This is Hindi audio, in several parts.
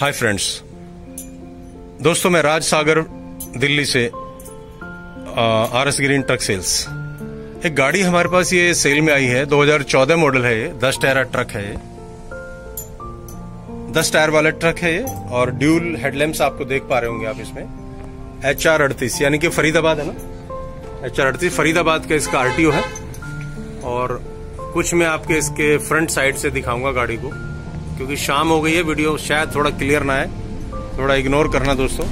हाय फ्रेंड्स दोस्तों, मैं राज सागर दिल्ली से R S green truck sales एक गाड़ी हमारे पास ये सेल में आई है। 2014 मॉडल है ये। दस टायर ट्रक है ये। दस टायर वाला ट्रक है ये और ड्यूल हेडलैम्प्स आपको देख पा रहे होंगे आप इसमें। एच आर अड़तीस, यानी कि फरीदाबाद है ना? एच आर अड़तीस, फरीदाबाद का इसका आरटीओ है। और कुछ मैं आपके इसके फ्रंट साइड से दिखाऊँगा गाड़ी को। क्योंकि शाम हो गई है वीडियो शायद थोड़ा क्लियर ना है थोड़ा इग्नोर करना दोस्तों।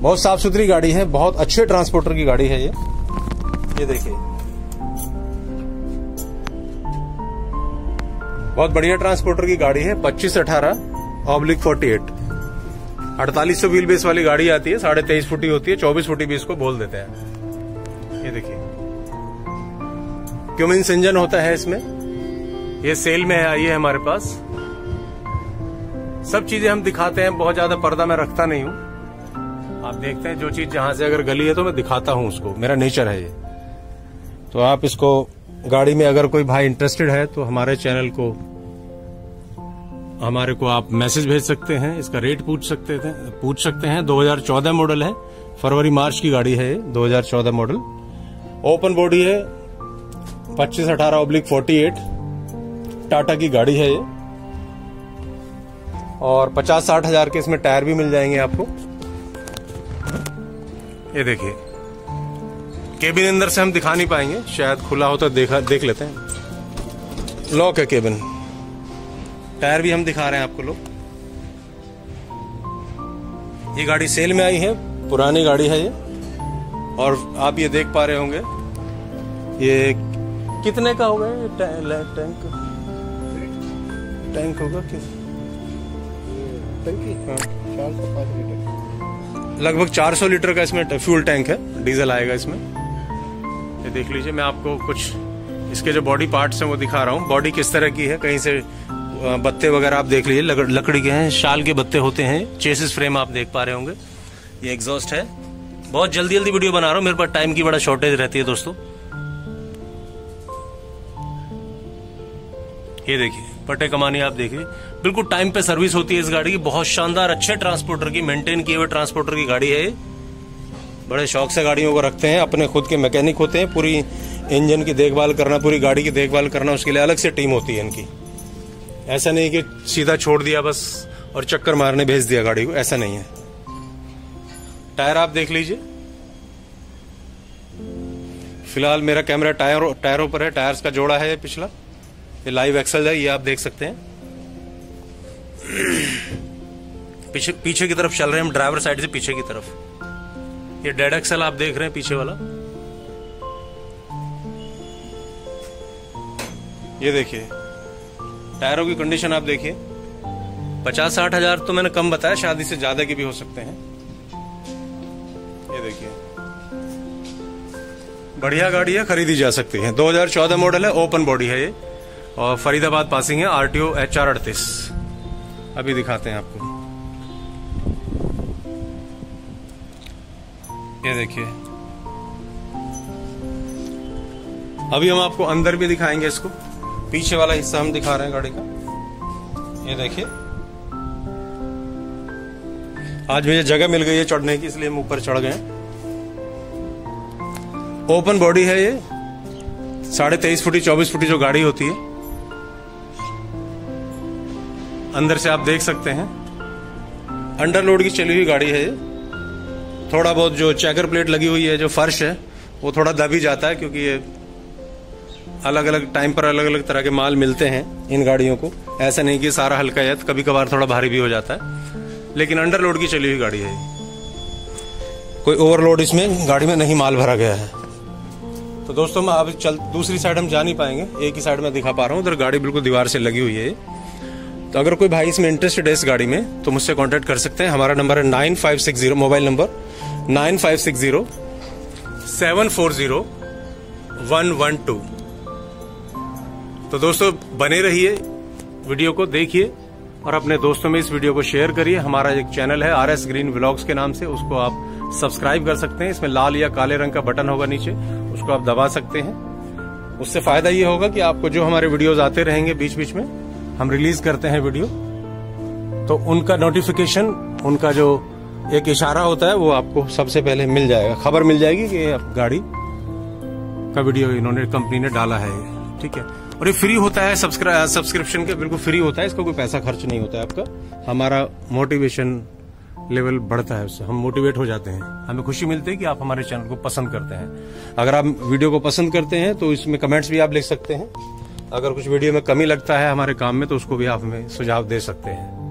बहुत साफ़ सुथरी गाड़ी है, बहुत अच्छे ट्रांसपोर्टर की गाड़ी है ये। ये देखिए। बहुत बढ़िया ट्रांसपोर्टर की गाड़ी है, पच्चीस अठारह ऑब्लिक फोर्टी एट अड़तालीस सौ व्हील बेस वाली गाड़ी आती है, साढ़े तेईस फुटी होती है, चौबीस फुटी भी इसको बोल देते हैं। ये देखिए। क्यूमिन्स इंजन होता है इसमें? ये सेल में आई है हमारे पास। सब चीज़ें हम दिखाते हैं, बहुत ज़्यादा पर्दा मैं रखता नहीं हूँ। आप देखते हैं, जो चीज़ जहाँ से अगर गली है तो मैं दिखाता हूँ उसको। मेरा नेचर है ये। तो आप इसको गाड़ी में अगर कोई भाई इंटरेस्टेड है तो हमारे चैनल को, हमारे को आप मैसेज भेज सकते हैं, इसका रेट पूछ सकते थे, पूछ सकते हैं। 2014 मॉडल है। फरवरी, मार्च की गाड़ी है ये 2014 मॉडल ओपन बॉडी है, पच्चीस अठारह ओब्लिक फोर्टी एट टाटा की गाड़ी है ये। और पचास साठ हज़ार के इसमें टायर भी मिल जाएँगे आपको। ये देखिए। केबिन अंदर से हम दिखा नहीं पाएँगे, शायद खुला हो तो देखा देख लेते हैं। लॉक है केबिन। टायर भी हम दिखा रहे हैं आपको लोग। ये गाड़ी सेल में आई है, पुरानी गाड़ी है ये। और आप ये देख पा रहे होंगे, ये कितने का होगा ये टैंक? टैंक होगा किस टंकी हाँ। चार सौ लीटर। लगभग 400 लीटर का इसमें फ्यूल टैंक है डीजल आएगा इसमें। ये देख लीजिए, मैं आपको कुछ इसके जो बॉडी पार्ट्स हैं वो दिखा रहा हूँ। बॉडी किस तरह की है? कहीं से बत्ते वगैरह आप देख लीजिए लकड़ी के हैं, शाल के बत्ते होते हैं चेसिस फ्रेम आप देख पा रहे होंगे। ये एग्जॉस्ट है। बहुत जल्दी जल्दी वीडियो बना रहा हूँ, मेरे पास टाइम की बड़ा शॉर्टेज रहती है दोस्तों। ये देखिए पट्टे कमानी आप देखिए। बिल्कुल टाइम पे सर्विस होती है इस गाड़ी की। बहुत शानदार, अच्छे ट्रांसपोर्टर की, मेंटेन किए हुए ट्रांसपोर्टर की गाड़ी है बड़े शौक से गाड़ियों को रखते हैं, अपने खुद के मैकेनिक होते हैं, पूरी इंजन की देखभाल करना, पूरी गाड़ी की देखभाल करना, उसके लिए अलग से टीम होती है इनकी। ऐसा नहीं कि सीधा छोड़ दिया बस और चक्कर मारने भेज दिया गाड़ी को, ऐसा नहीं है। टायर आप देख लीजिए। फ़िलहाल मेरा कैमरा टायर, टायरों पर है, टायर्स का जोड़ा है पिछला। ये लाइव एक्सल है, ये आप देख सकते हैं। पीछे पीछे की तरफ़ चल रहे हैं, हम ड्राइवर साइड से पीछे की तरफ़। ये डेड एक्सल आप देख रहे हैं पीछे वाला। ये देखिए, टायरों की कंडीशन आप देखिए। पचास साठ हज़ार तो मैंने कम बताया शादी से ज़्यादा के भी हो सकते हैं। ये देखिए। बढ़िया गाड़ी है, खरीदी जा सकती है। 2014 मॉडल है, ओपन बॉडी है ये। और फरीदाबाद पासिंग है, आरटीओ एच आर अड़तीस। अभी दिखाते हैं आपको। ये देखिए। अभी हम आपको अंदर भी दिखाएँगे इसको। पीछे वाला हिस्सा हम दिखा रहे हैं गाड़ी का। ये देखिए। आज मुझे जगह मिल गई है चढ़ने की, इसलिए हम ऊपर चढ़ गए ओपन बॉडी है ये। साढ़े तेईस फुटी, चौबीस फुटी जो गाड़ी होती है अंदर से आप देख सकते हैं। अंडरलोड की चली हुई गाड़ी है ये। थोड़ा बहुत जो चेकर प्लेट लगी हुई है, जो फर्श है, वो थोड़ा दबी जाता है क्योंकि ये अलग अलग टाइम पर अलग अलग तरह के माल मिलते हैं इन गाड़ियों को। ऐसा नहीं कि सारा हल्का है कभी कभार थोड़ा भारी भी हो जाता है। लेकिन अंडरलोड की चली हुई गाड़ी है। कोई ओवरलोड इसमें, गाड़ी में नहीं माल भरा गया है। तो दोस्तों मैं अब चल, दूसरी साइड हम जा नहीं पाएँगे। एक ही साइड में दिखा पा रहा हूँ। उधर गाड़ी बिल्कुल दीवार से लगी हुई है तो अगर कोई भाई इसमें इंटरेस्टेड है इस गाड़ी में तो मुझसे कांटेक्ट कर सकते हैं। हमारा नंबर है nine five six zero mobile number nine five six zero seven four zero one one two तो दोस्तों, बने रहिए वीडियो को देखिए और अपने दोस्तों में इस वीडियो को शेयर करिए। हमारा एक चैनल है आर एस ग्रीन व्लॉग्स के नाम से। उसको आप सब्सक्राइब कर सकते हैं। इसमें लाल या काले रंग का बटन होगा नीचे। उसको आप दबा सकते हैं। उससे फ़ायदा ये होगा कि आपको जो हमारे वीडियोस आते रहेंगे बीच बीच में हम रिलीज़ करते हैं वीडियो तो उनका नोटिफिकेशन उनका जो एक इशारा होता है, वो आपको सबसे पहले मिल जाएगा। खबर मिल जाएगी कि अब गाड़ी का वीडियो इन्होंने कंपनी ने डाला है, ठीक है? और ये फ्री होता है सब्सक्रिप्शन के बिल्कुल फ्री होता है, इसका कोई पैसा खर्च नहीं होता है आपका। हमारा मोटिवेशन लेवल बढ़ता है उससे, हम मोटिवेट हो जाते हैं। हमें खुशी मिलती है कि आप हमारे चैनल को पसंद करते हैं। अगर आप वीडियो को पसंद करते हैं तो इसमें कमेंट्स भी आप लिख सकते हैं। अगर कुछ वीडियो में कमी लगता है हमारे काम में तो उसको भी आप हमें सुझाव दे सकते हैं।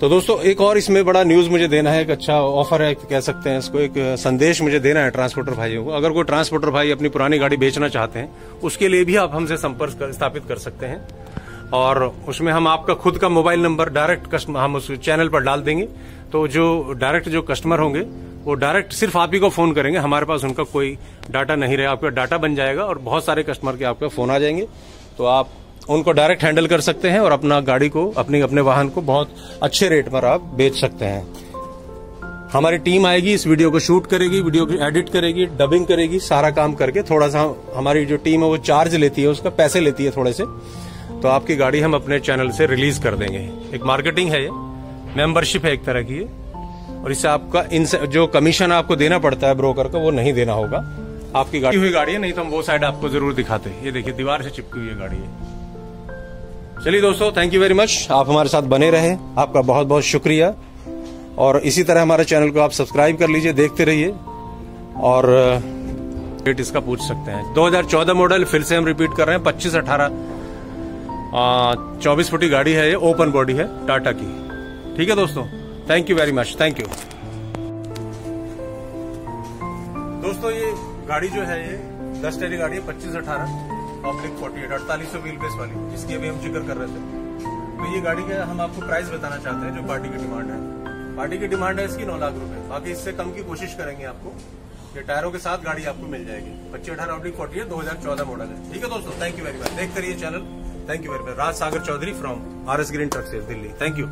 तो दोस्तों, एक और इसमें बड़ा न्यूज़ मुझे देना है, एक अच्छा ऑफ़र है, कह सकते हैं इसको, एक संदेश मुझे देना है ट्रांसपोर्टर भाइयों को। अगर कोई ट्रांसपोर्टर भाई अपनी पुरानी गाड़ी बेचना चाहते हैं, उसके लिए भी आप हमसे संपर्क स्थापित कर सकते हैं। और उसमें हम आपका खुद का मोबाइल नंबर डायरेक्ट कस्टमर हम उस चैनल पर डाल देंगे। तो जो डायरेक्ट जो कस्टमर होंगे वो डायरेक्ट सिर्फ़ आप ही को फ़ोन करेंगे। हमारे पास उनका कोई डाटा नहीं रहेगा आपका डाटा बन जाएगा और बहुत सारे कस्टमर के आपके फ़ोन आ जाएँगे। तो आप उनको डायरेक्ट हैंडल कर सकते हैं और अपना गाड़ी को, अपनी, अपने वाहन को बहुत अच्छे रेट पर आप बेच सकते हैं। हमारी टीम आएगी, इस वीडियो को शूट करेगी वीडियो को एडिट करेगी डबिंग करेगी, सारा काम करके थोड़ा सा हमारी जो टीम है वो चार्ज लेती है, उसका पैसे लेती है थोड़े से। तो आपकी गाड़ी हम अपने चैनल से रिलीज़ कर देंगे। एक मार्केटिंग है ये। मेंबरशिप है एक तरह की और इससे आपका इन जो कमीशन आपको देना पड़ता है ब्रोकर का, वो नहीं देना होगा। आपकी गाड़ी हुई गाड़ी है, नहीं तो हम वो साइड आपको ज़रूर दिखाते ये देखिए, दीवार से चिपकी हुई गाड़ी है। चलिए दोस्तों थैंक यू वेरी मच आप हमारे साथ बने रहे। आपका बहुत बहुत शुक्रिया। और इसी तरह हमारे चैनल को आप सब्सक्राइब कर लीजिए, देखते रहिए। और रेट इसका पूछ सकते हैं। 2014 मॉडल फिर से हम रिपीट कर रहे हैं। पच्चीस अठारह चौबीस फुटी गाड़ी है ये ओपन बॉडी है टाटा की। ठीक है दोस्तों? Thank you very much thank you दोस्तों, ये गाड़ी जो है, ये दस टेरी गाड़ी है, पच्चीस अठारह पब्लिक फोर्टी एट अड़तालीस सौ व्हील बेस वाली। जिसकी अभी हम ज़िक्र कर रहे थे। तो ये गाड़ी का हम आपको प्राइस बताना चाहते हैं, जो पार्टी की डिमांड है। पार्टी की डिमांड है इसकी नौ लाख रुपए। बाकी इससे कम की कोशिश करेंगे आपको ये टायरों के साथ गाड़ी आपको मिल जाएगी। पच्चीस अठारह ऑब्लिक फोर्टी एट दो हज़ार चौदह मॉडल है। ठीक है दोस्तों? थैंक यू वेरी मच देखते रहिए channel thank you very much Raj Sagar Chaudhary from R S green truck से दिल्ली। Thank you